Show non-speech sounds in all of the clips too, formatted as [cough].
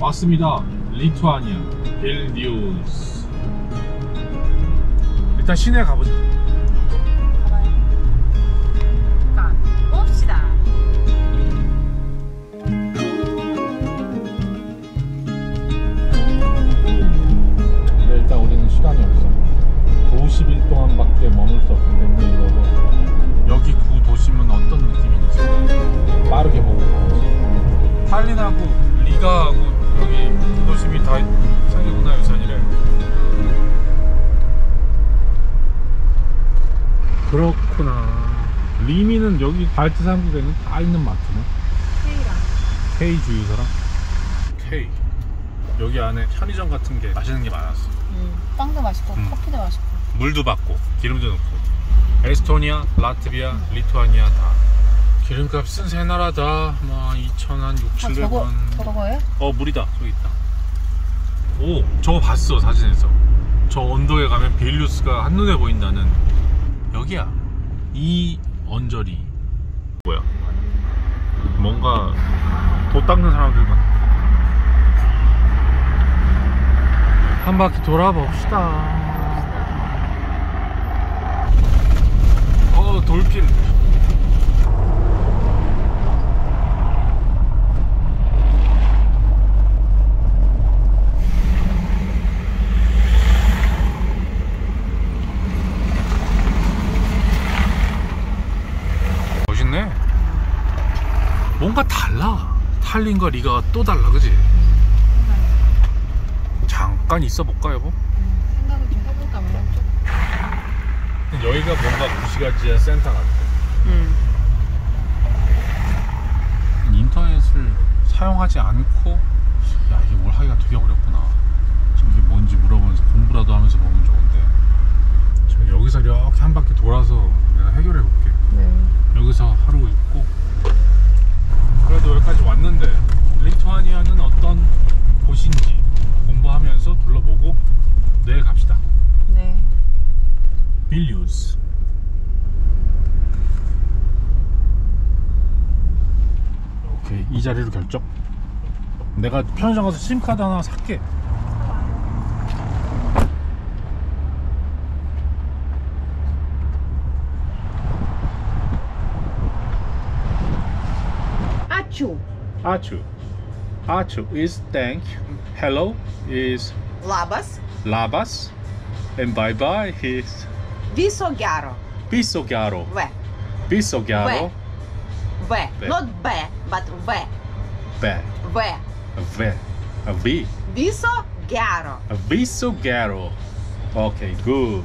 왔습니다. 리투아니아. 빌니우스. 일단 시내 가보자. 근데 일단 우리는 시간이 없어. 90일 동안밖에 머물 수 없기 빠르게 보고 탈린하고 리가하고 여기 구 도심이 다 세계문화 유산이래. 그렇구나. 리미는 여기 발트 삼국에는 다 있는 마트네. K랑. K 주유소랑? K. 여기 안에 편의점 같은 게 맛있는 게 많았어. 음, 빵도 맛있고 음. 커피도 맛있고. 물도 받고 기름도 넣고. 에스토니아, 라트비아, 리투아니아 다 기름값 쓴세 나라 다 뭐 2천 한 6, 아, 700원 저거 저거예요? 어 물이다. 저기 있다. 오 저거 봤어 사진에서. 저 언덕에 가면 베일루스가 한눈에 보인다는. 여기야. 이 언저리. 뭐야? 뭔가 도 닦는 사람들만. 한 바퀴 돌아봅시다. 어 돌핀 멋있네 뭔가 달라. 탈린과 리가 또 달라 그지? 잠깐 있어 볼까 여보? 생각을 좀 해볼까 말이야. 여기가 뭔가 구시가지야 센터 같아. 음. 인터넷을 사용하지 않고 야 이게 뭘 하기가 되게 어렵구나. 지금 이게 뭔지 물어보면서 공부라도 하면서 보면 좋은데. 저 여기서 이렇게 한 바퀴 돌아서 내가 해결해 볼게. 네. 여기서 하루 있고 그래도 여기까지 왔는데 리투아니아는 어떤 곳인지 공부하면서 둘러보고 내일 갑시다 네. 빌뉴스 오케이 이 자리로 결정 내가 편의점 가서 심카드 하나 살게 아추. 아추 아추 is thank hello is Labas, labas and bye bye is piso chiaro V. piso chiaro V. V. Not B, but V. beh V. ve v Viso gero. viso chiaro ok good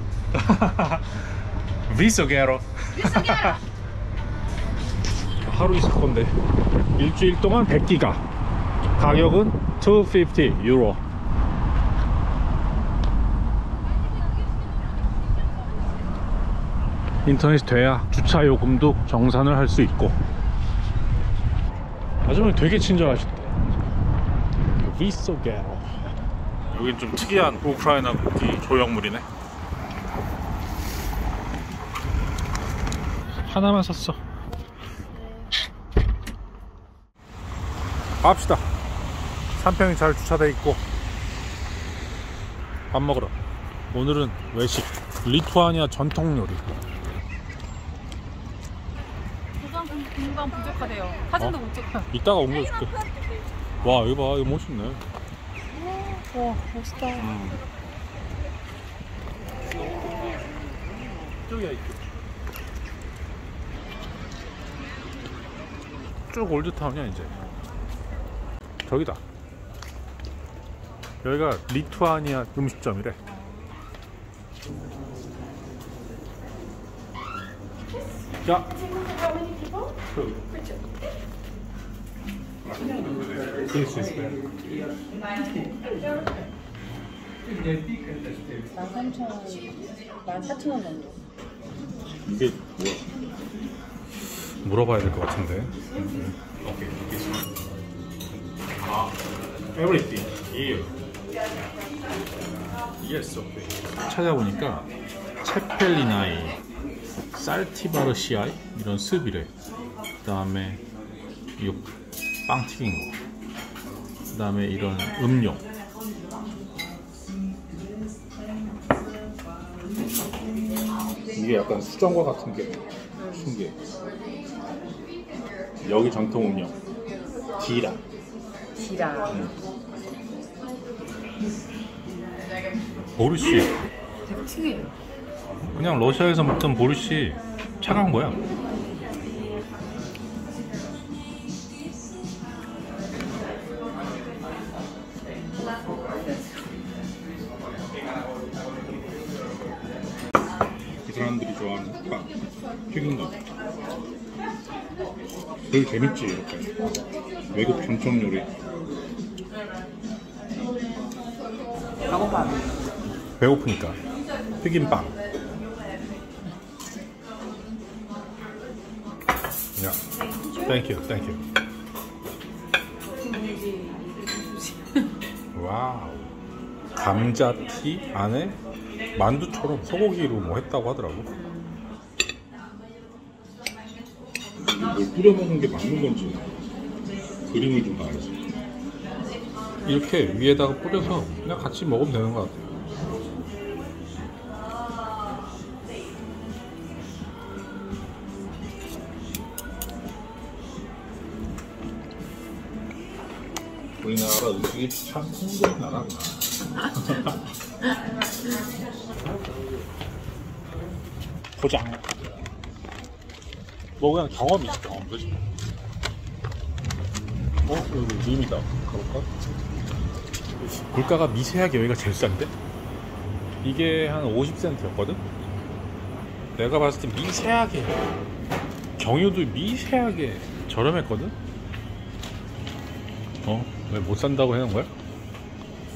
viso chiaro Viso gero. 하루 있을 건데 일주일 동안 100기가 가격은 250 유로 인터넷이 돼야 주차 요금도 정산을 할 수 있고 아주머니 되게 친절하시대 위소게로 여긴 좀 특이한 우크라이나 국기 조형물이네. 하나만 샀어. 갑시다. 3평이 잘 주차돼 있고. 밥 먹으러. 오늘은 외식. 리투아니아 전통 요리 도장 공간 부족하대요. 사진도 어? 못 찍어. 이따가 옮겨줄게 와 여기 봐 이거 멋있네 와 멋있다. 이쪽이야 이쪽 쭉 올드타운이야 이제 저기다 여기가 리투아니아 음식점이래 야 Two. This is better. 13,000원, 14,000원 정도. 이게 뭐야? 물어봐야 될 것 같은데. 오케이. 아, everything. here. Yes, okay. 찾아보니까 체펠리나이 살티바르시아이 이런 습이래. 그다음에 이빵 튀긴 거. 그 다음에 이런 음료. 이게 약간 수정과 같은 게 신기해. 여기 전통 음료 디라. 지라. 보르시. 되게 특이해요. 그냥 러시아에서 먹던 보르시 차가운 거야. 이 사람들이 좋아하는 빵, 거. 되게 재밌지 이렇게. 외국 전통 요리. 배고파. 배고프니까 튀김 빵. Thank you, thank you. Wow. 감자티 안에 만두처럼 소고기로 뭐 했다고 하더라고. 뭘 뿌려 먹는 게 맞는 건지 그림을 좀 봐야지. 이렇게 위에다가 뿌려서 그냥 같이 먹으면 되는 것 같아 나라 음식이 참 풍부한 나라구나. [laughs] 포장. 뭐 그냥 경험이지 경험 그지? 어 여기 림이다. 가볼까? 물가가 미세하게 여기가 제일 싼데? 이게 한 50센트였거든? 내가 봤을 때 미세하게 경유도 미세하게 저렴했거든? 어? 왜 못 산다고 해놓은 거야?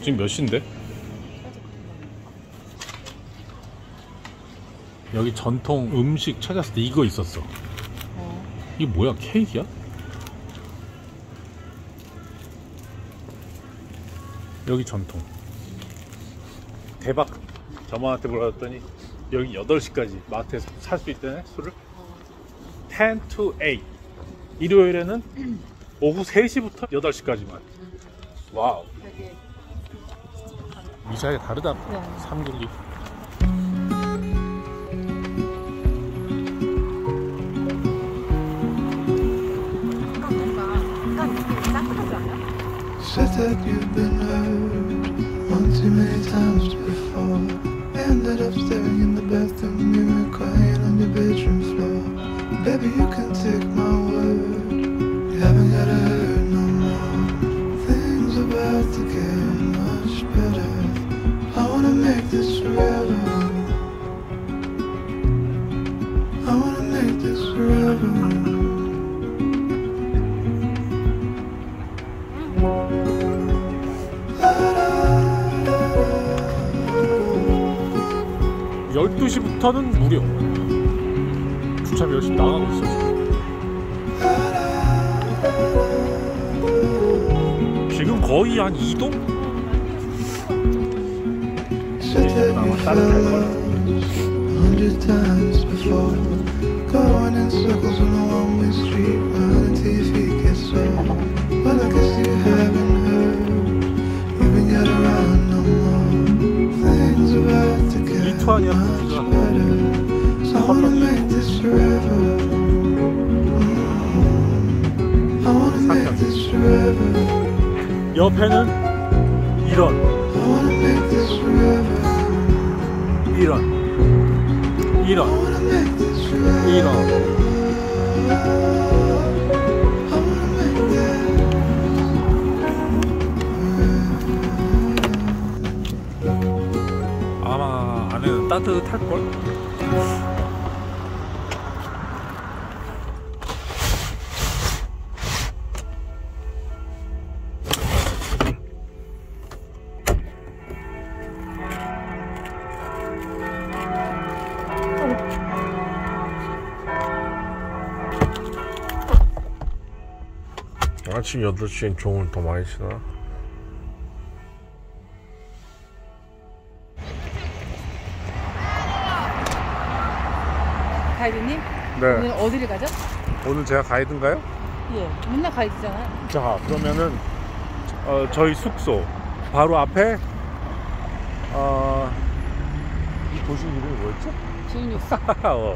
지금 몇 시인데? 여기 전통 음식 찾았을 때 이거 있었어. 이게 뭐야? 케이크야? 여기 전통. 대박. 저만한테 물어봤더니 여기 8시까지 마트에서 살 수 있다네 술을. 10 to 8. 일요일에는 오후 3시부터 8시까지만. 와우. 되게 미사일 다르다. 네. 392. 약간 뭔가 약간 느낌이 따뜻하지 않아요? Said that you've been hurt one too many times before. Ended up staring in the bathroom mirror, crying on your bedroom floor. Baby, you can take my word. 12시부터는 무료. 주차비 열심 나가고 있어요 지금 거의 한 2동? Said that 아마 you 따뜻할 fell 걸. a hundred times before. Going in circles on a one-way street, running till your feet get sore. Well, I guess you haven't heard. You ain't got around no more. Things about to get 리투아니아 much 포트가 better. So I wanna make this forever. Mm. I wanna make this forever. 옆에는 이런, 이런, 이런. 이런. 아마 안에는 따뜻할걸? 아침 8시엔 종을 더 많이 치나? 가이드님 오늘 네. 어디를 가죠? 오늘 제가 가이드인가요? 예, 맨날 가이드잖아요. 자, 그러면은 어, 저희 숙소 바로 앞에 어, 이 도시 이름이 뭐였죠? 비뉴스. [laughs] 어,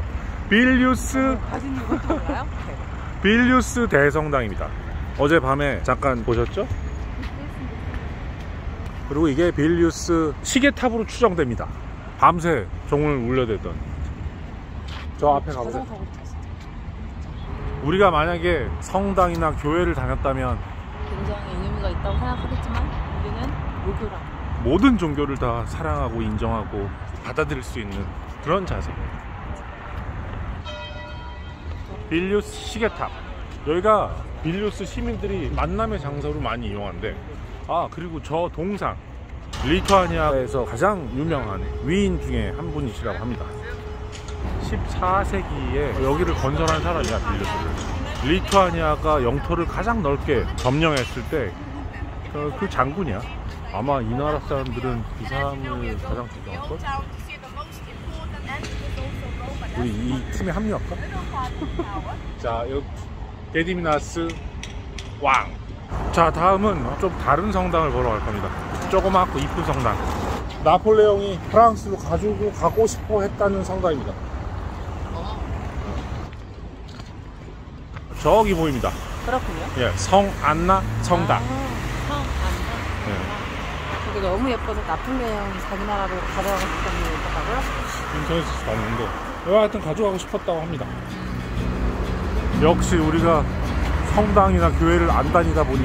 이것도 몰라요? 빌리우스 대성당입니다. 어젯밤에 잠깐 보셨죠? 그리고 이게 빌리우스 시계탑으로 추정됩니다. 밤새 종을 울려대던 저 앞에 가보세요. 우리가 만약에 성당이나 교회를 다녔다면 굉장히 의미가 있다고 생각하겠지만 우리는 무교랑 모든 종교를 다 사랑하고 인정하고 받아들일 수 있는 그런 자세. 빌리우스 시계탑. 여기가 빌리우스 시민들이 만남의 장소로 많이 이용한대. 아 그리고 저 동상 리투아니아에서 가장 유명한 위인 중에 한 분이시라고 합니다. 14세기에 여기를 건설한 사람이야 빌리우스를. 리투아니아가 영토를 가장 넓게 점령했을 때 그 장군이야. 아마 이 나라 사람들은 이 사람을 가장 존경할걸? 우리 이 팀에 합류할까? [laughs] 자, 여기 게디미나스 왕. 자, 다음은 좀 다른 성당을 보러 갈 겁니다. 조그맣고 이쁜 성당. 나폴레옹이 프랑스로 가지고 가고 싶어 했다는 성당입니다. 저기 보입니다. 그렇군요. 예, 성 안나 성당. 아, 성 안나. 예. 그게 너무 예뻐서 나폴레옹이 자기 나라로 가져가고 싶다는 얘기하고요. 인터넷에서 봤는데 여하튼 가져가고 싶었다고 합니다 역시 우리가 성당이나 교회를 안 다니다 보니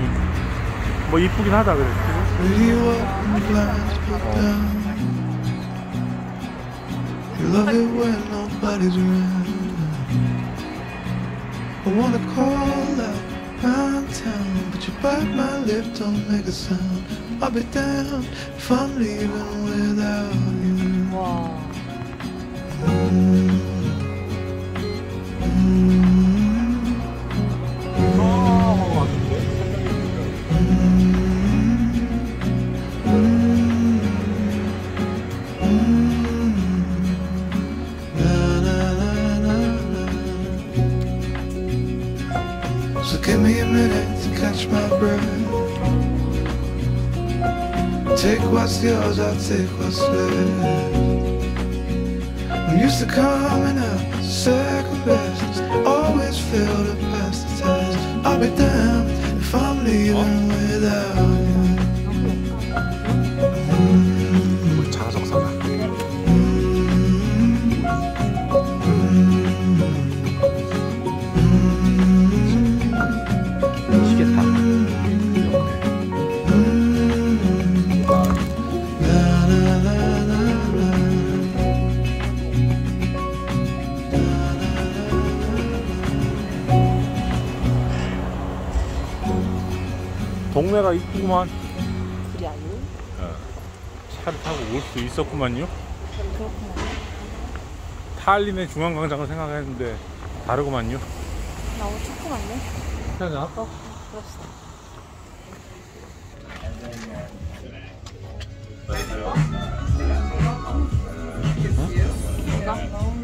뭐 이쁘긴 하다 그래. 그지? Will Take yours, I'll take what's left. I'm used to coming up second best. Always fail to pass the test. I'll be damned if I'm leaving without 이쁘구만 그래요. 차를 타고 올 수 있었구만요 그렇구나. 탈린의 중앙광장을 생각했는데 다르구만요 나 오늘 맞네. 그냥 할까? 그럽시다.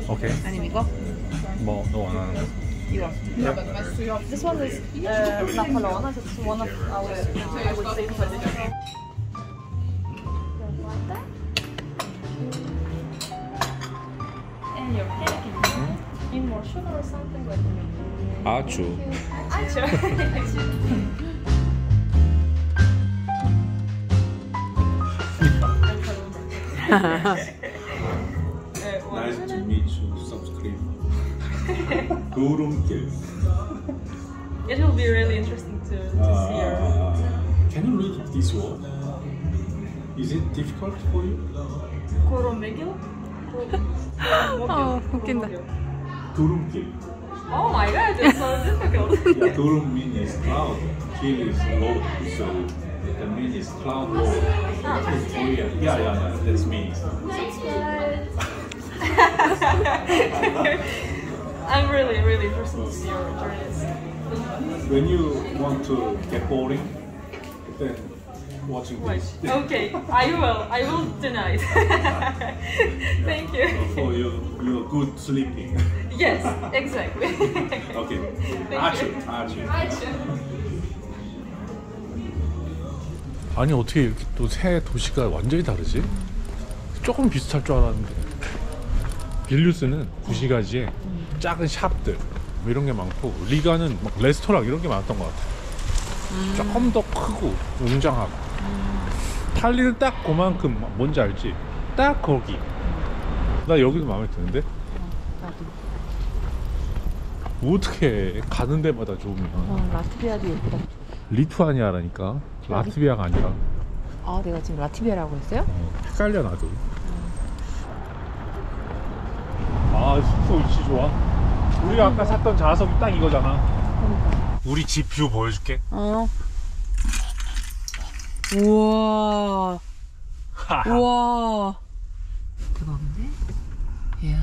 오케이 아니면 이거? 뭐 너 원하는 거 This one is uh, Napoleon. It's one of our, uh, I would say, traditional. And your cake. in more sugar or something like that. Achu. Achu. Ha ha ha. It will be really interesting to, to uh, see ah. her. Can you read this word? Is it difficult for you? Koromegil? [laughs] oh, Oh my god, it's so difficult. [laughs] yeah, Turum means cloud. Kil is low, so that means cloud lord. Oh Yeah, yeah, yeah, that's me. [laughs] That's I'm really, really interested to see your journeys. When you want to get boring, then watching this. okay, I will, I will tonight. Thank you. For you, you're good sleeping. Yes, exactly. Okay. Archer, Archer. 아니 어떻게 이렇게 또 새 도시가 완전히 다르지? 조금 비슷할 줄 알았는데 빌뉴스는 구시가지에 작은 샵들 뭐 이런 게 많고 리가는 막 레스토랑 이런 게 많았던 것 같아 조금 더 크고 웅장하고. 탈리는 딱 그만큼 뭔지 알지? 딱 거기. 나 여기도 마음에 드는데? 어떻게 가는 데마다 좋으면? 어, 라트비아도 예쁘다. 리투아니아라니까. 라트비아가 아니라. 아, 내가 지금 라트비아라고 했어요? 어, 헷갈려 나도. 아 숙소 위치 좋아 우리가 아까 샀던 자석이 딱 이거잖아 우리 집 view 보여줄게 어. 우와. 우와. 대박인데? 이야.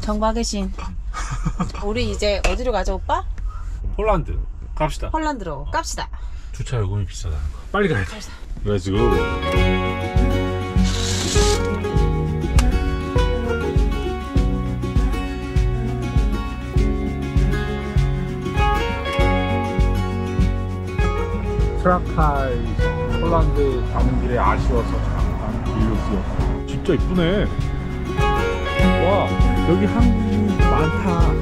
정박의 신. [laughs] 우리 이제 어디로 가자, 오빠? 폴란드 갑시다 hol란드로 갑시다. 주차 요금이 비싸다는 거 빨리 가야 돼 Let's go 트라카이 폴란드 가는 길에 아쉬워서 잠깐 빌렸어 진짜 이쁘네. 와 여기 한국 많다.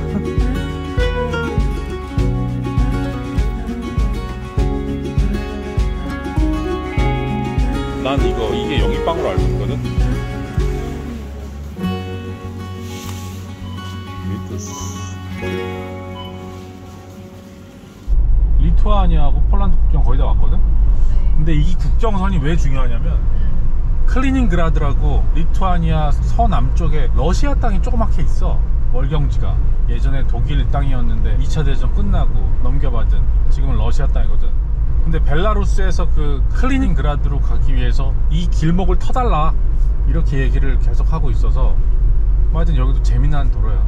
[laughs] 난 이거 이게 영입방으로 알고 있거든. 리투아니아하고 국경 거의 다 왔거든. 근데 이 국경선이 왜 중요하냐면 칼리닌그라드라고 리투아니아 서남쪽에 러시아 땅이 조그맣게 있어. 월경지가 예전에 독일 땅이었는데 2차 대전 끝나고 넘겨받은 지금은 러시아 땅이거든. 근데 벨라루스에서 그 칼리닌그라드로 가기 위해서 이 길목을 터달라 이렇게 얘기를 계속 하고 있어서 뭐 하여튼 여기도 재미난 도로야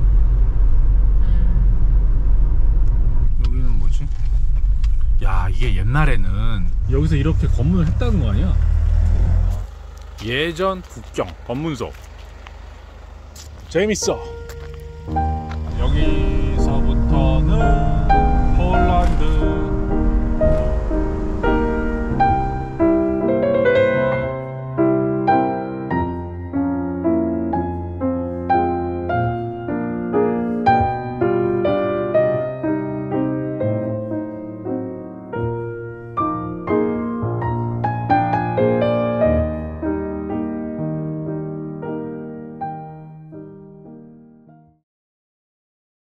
여기는 뭐지? 야 이게 옛날에는 여기서 이렇게 검문을 했다는 거 아니야? 예전 국경 검문소 재밌어 여기서부터는